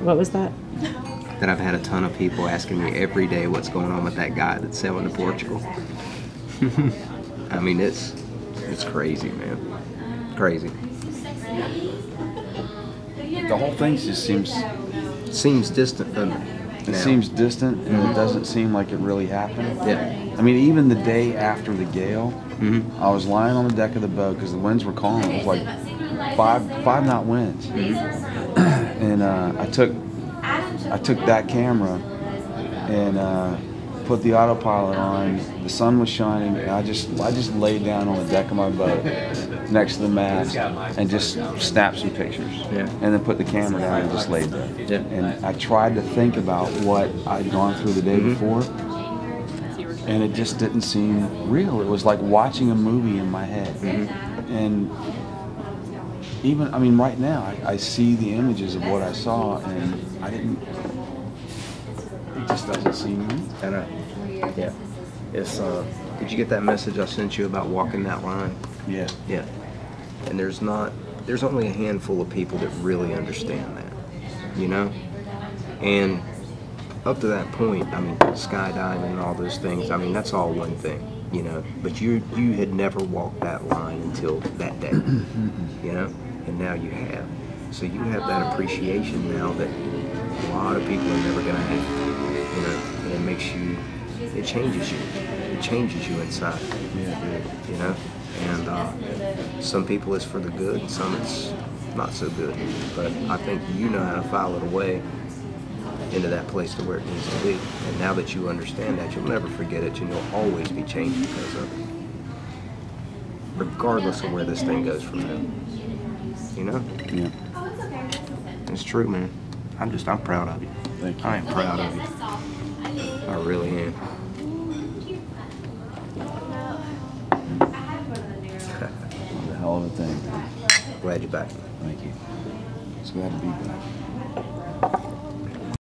What was that? That I've had a ton of people asking me every day what's going on with that guy that's selling to Portugal. I mean, it's it's crazy, man. Crazy. The whole thing just seems Seems distant, doesn't it? it now? seems distant, and it doesn't seem like it really happened. Yeah. I mean, even the day after the gale, Mhm. I was lying on the deck of the boat because the winds were calm. It was like five five knot winds, and uh, I took I took that camera and uh, put the autopilot on. The sun was shining, and I just I just laid down on the deck of my boat next to the mast and just snapped some pictures. Yeah. And then put the camera down and just laid there. Yeah. And I tried to think about what I'd gone through the day Mhm. before, and it just didn't seem real. It was like watching a movie in my head. And even, I mean, right now, I, I see the images of what I saw, and I didn't. It just doesn't seem real. I. Yeah. It's uh did you get that message I sent you about walking that line? Yeah. Yeah. And there's not there's only a handful of people that really understand that. You know? And up to that point, I mean, skydiving and all those things, I mean, that's all one thing, you know. But you you had never walked that line until that day. you know? And now you have. So you have that appreciation now that a lot of people are never gonna have. You know, and it makes you it changes you. It changes you inside. You know? And uh, some people it's for the good, and some it's not so good. But I think you know how to file it away into that place to where it needs to be. And now that you understand that, you'll never forget it, and you'll always be changed because of it. Regardless of where this thing goes from now. You know? Yeah. It's true, man. I'm just, I'm proud of you. Thank you. I am proud of you. I really am. What a hell of a thing. Glad you're back. Thank you. It's glad to be back.